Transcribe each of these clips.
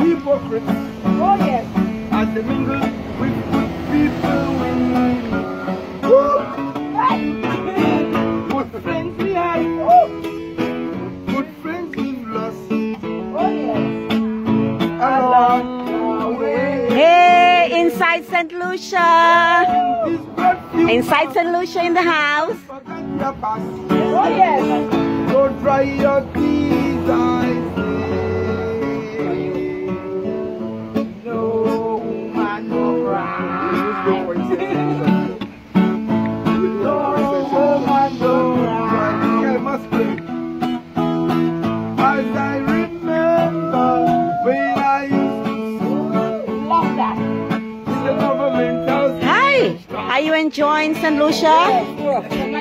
hypocrites. Oh yes. As they mingle with good people win. Woo! Good friends we have. Woo! Good friends we've lost. Oh yes. Along the way. Hey, inside St. Lucia. Inside St. Lucia in the house. forget your past. Oh yes. So dry your tears, I are you enjoying St. Lucia?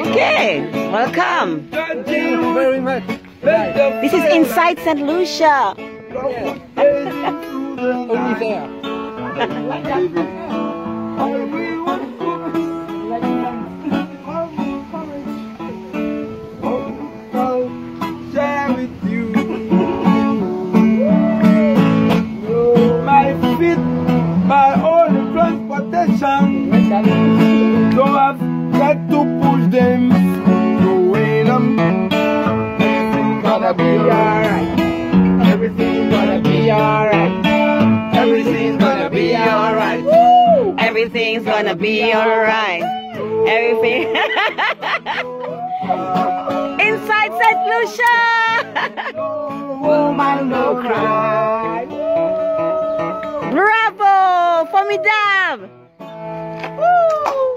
Okay, welcome. Thank you very much. This is inside St. Lucia. Only there. got to push them to win 'em. Everything's gonna be alright. Everything's gonna be alright. Everything's gonna be alright. Everything's gonna be alright. Everything. inside St. Lucia. no Woman, no cry. Bravo, formidable. Woo.